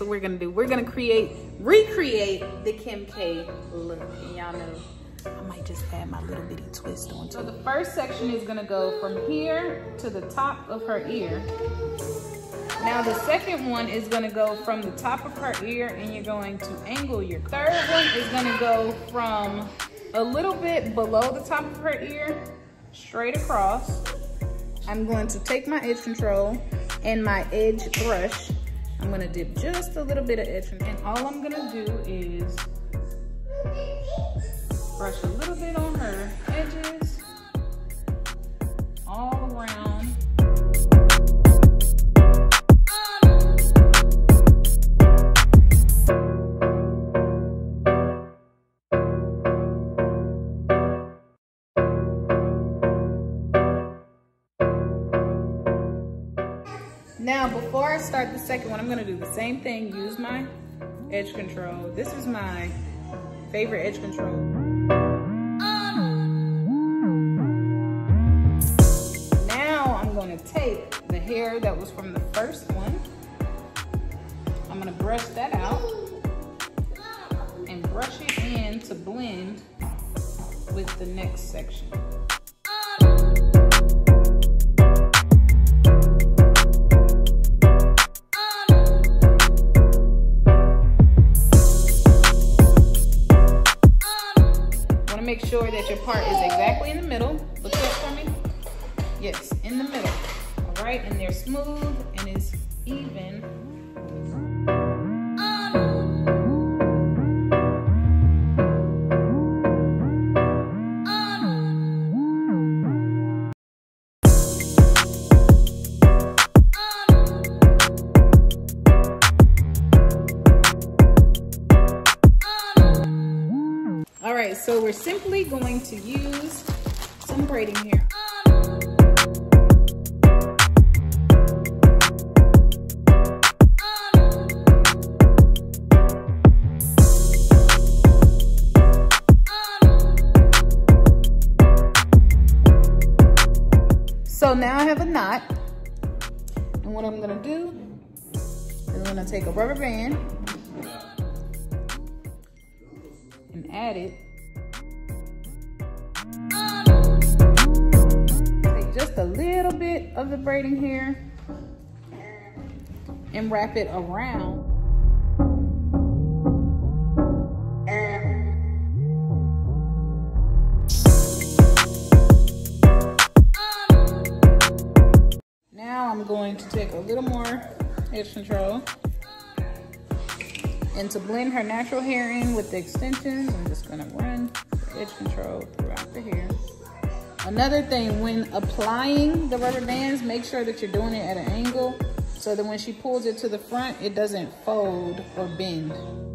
what we're gonna do. We're gonna create, recreate the Kim K look. And y'all know, I might just add my little bitty twist on So the first section is gonna go from here to the top of her ear. Now the second one is gonna go from the top of her ear and you're going to angle your third one is gonna go from a little bit below the top of her ear, straight across. I'm going to take my edge control and my edge brush. I'm gonna dip just a little bit of edge and all I'm gonna do is brush a little bit on her edges, Now, before I start the second one, I'm gonna do the same thing, use my edge control. This is my favorite edge control. Now I'm gonna take the hair that was from the first one. I'm gonna brush that out and brush it in to blend with the next section. That your part is exactly in the middle. Look for me. Yes, in the middle. All right, and they're smooth and it's even. So we're simply going to use some braiding here. So now I have a knot. And what I'm gonna do is I'm gonna take a rubber band and add it of the braiding hair and wrap it around. Now I'm going to take a little more edge control and to blend her natural hair in with the extensions, I'm just gonna run edge control throughout the hair. Another thing, when applying the rubber bands, make sure that you're doing it at an angle so that when she pulls it to the front, it doesn't fold or bend.